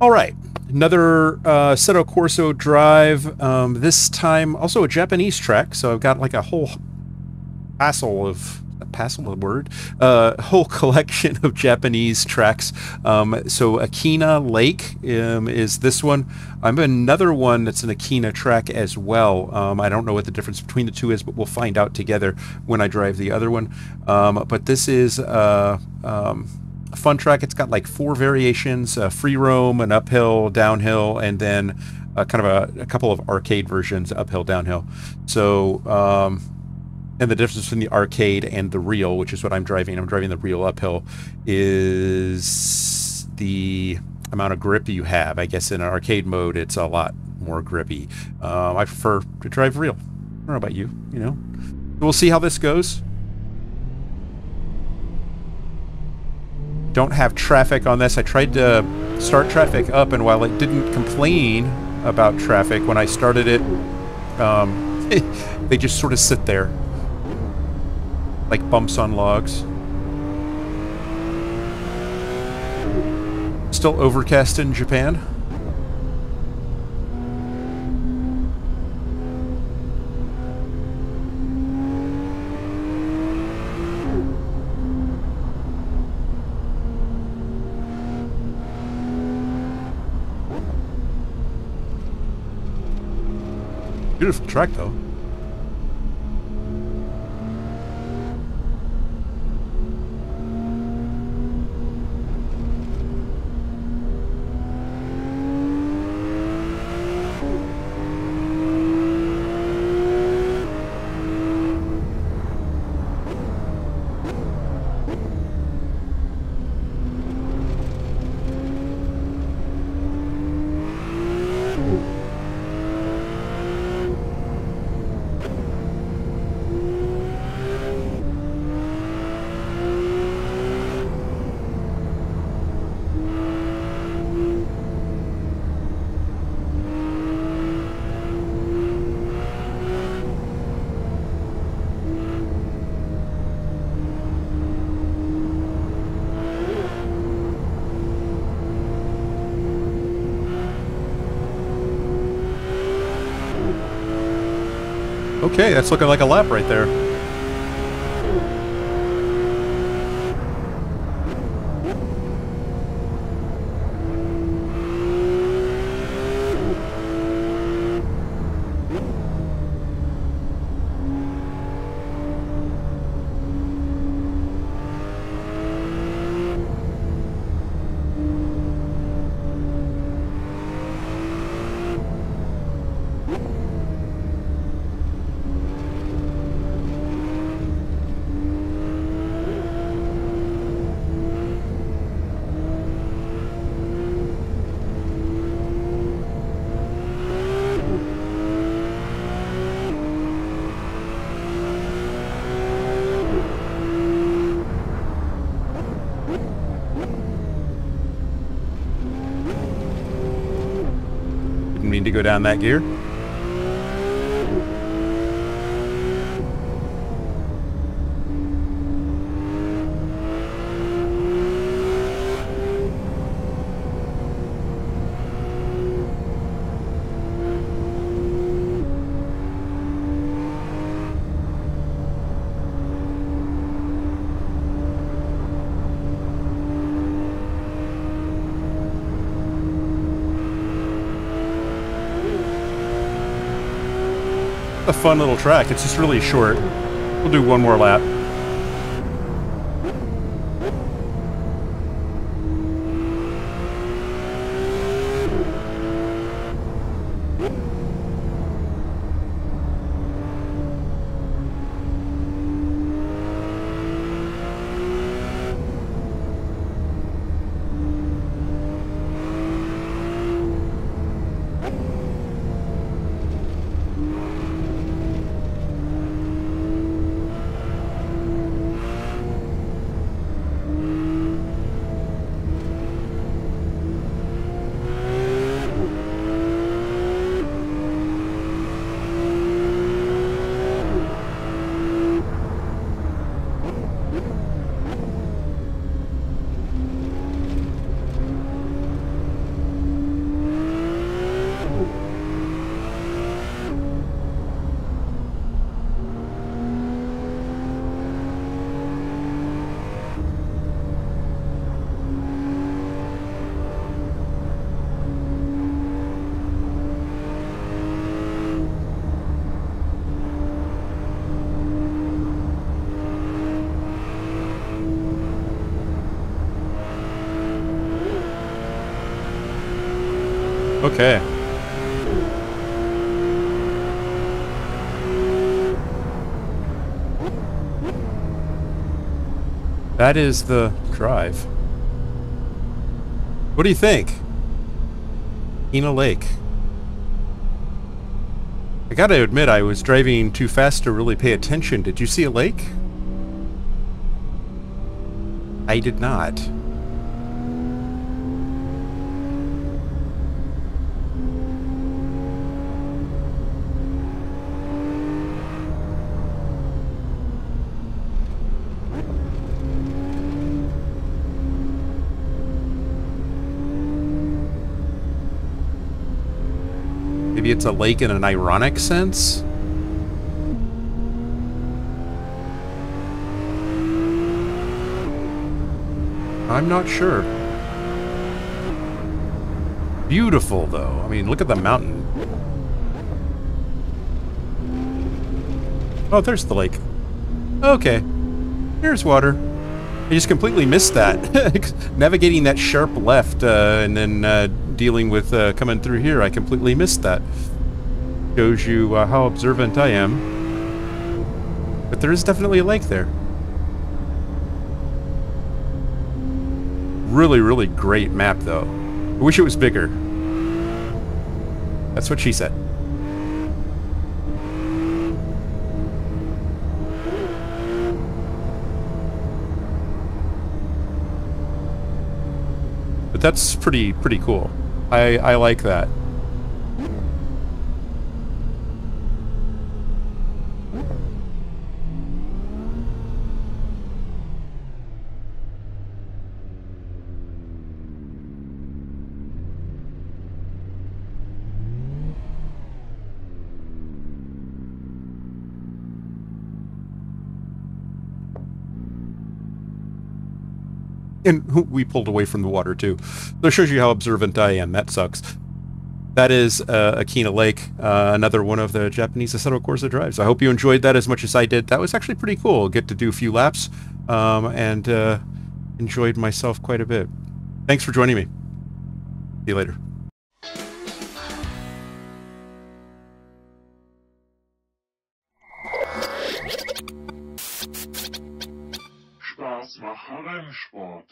All right, another uh, Assetto Corsa drive. Um, this time also a Japanese track. So I've got like a whole passel of passel a word uh, whole collection of Japanese tracks. Um, so Akina Lake um, is this one. I'm another one that's an Akina track as well. Um, I don't know what the difference between the two is, but we'll find out together when I drive the other one. Um, but this is uh, um, fun track. It's got like four variations: uh, free roam, an uphill, downhill, and then uh, kind of a, a, couple of arcade versions, uphill, downhill. So, um, and the difference between the arcade and the real, which is what I'm driving. I'm driving the real uphill, is the amount of grip you have. I guess in an arcade mode, it's a lot more grippy. Um, I prefer to drive real. I don't know about you, you know. We'll see how this goes. Don't have traffic on this. I tried to start traffic up, and while it didn't complain about traffic when I started it, um, they just sort of sit there like bumps on logs. Still overcast in Japan. Beautiful track, though. Okay, that's looking like a lap right there. mean to go down that gear. A fun little track. It's just really short. We'll do one more lap. Okay. That is the drive. What do you think? Ina Lake. I gotta admit, I was driving too fast to really pay attention. Did you see a lake? I did not. Maybe it's a lake in an ironic sense? I'm not sure. Beautiful, though. I mean, look at the mountain. Oh, there's the lake. Okay. Here's water. I just completely missed that. Navigating that sharp left uh, and then uh, dealing with uh, coming through here, I completely missed that. Shows you uh, how observant I am. But there is definitely a lake there. Really, really great map, though. I wish it was bigger. That's what she said. But that's pretty pretty cool. I I like that. And we pulled away from the water too. That shows you how observant I am. That sucks. That is uh, Akina Lake, uh, another one of the Japanese Assetto Corsa drives. I hope you enjoyed that as much as I did. That was actually pretty cool. Get to do a few laps um, and uh, enjoyed myself quite a bit. Thanks for joining me. See you later. Hallensport